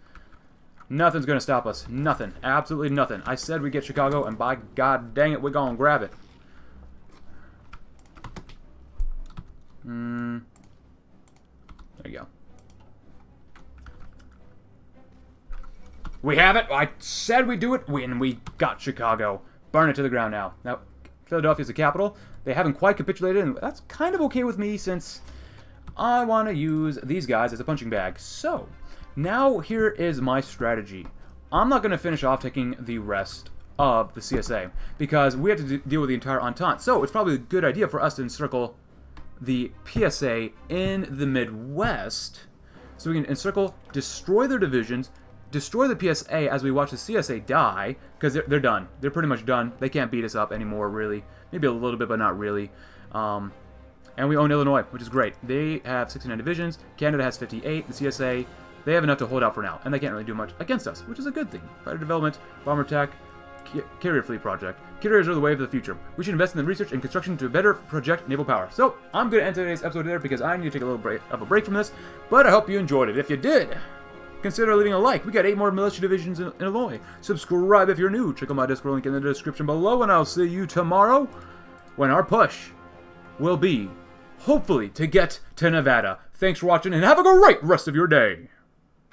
Nothing's going to stop us. Nothing. Absolutely nothing. I said we get Chicago, and by god dang it, we're going to grab it. Hmm. There you go. We have it. I said we'd do it, and we got Chicago. Burn it to the ground now. Now, Philadelphia's the capital. They haven't quite capitulated, and that's kind of okay with me since I want to use these guys as a punching bag. So, now here is my strategy. I'm not going to finish off taking the rest of the CSA because we have to deal with the entire Entente. So it's probably a good idea for us to encircle the PSA in the Midwest so we can encircle, destroy their divisions, destroy the PSA as we watch the CSA die because they're, they're done. They're pretty much done. They can't beat us up anymore, really. Maybe a little bit, but not really. Um, and we own Illinois, which is great. They have 69 divisions. Canada has 58. The CSA they have enough to hold out for now, and they can't really do much against us, which is a good thing. Fighter development, bomber tech, carrier fleet project. Carriers are the way of the future. We should invest in the research and construction to better project naval power. So, I'm going to end today's episode there because I need to take a little break of a break from this, but I hope you enjoyed it. If you did, consider leaving a like. We got eight more militia divisions in, in Illinois. Subscribe if you're new. Check out my Discord link in the description below, and I'll see you tomorrow when our push will be, hopefully, to get to Nevada. Thanks for watching, and have a great rest of your day.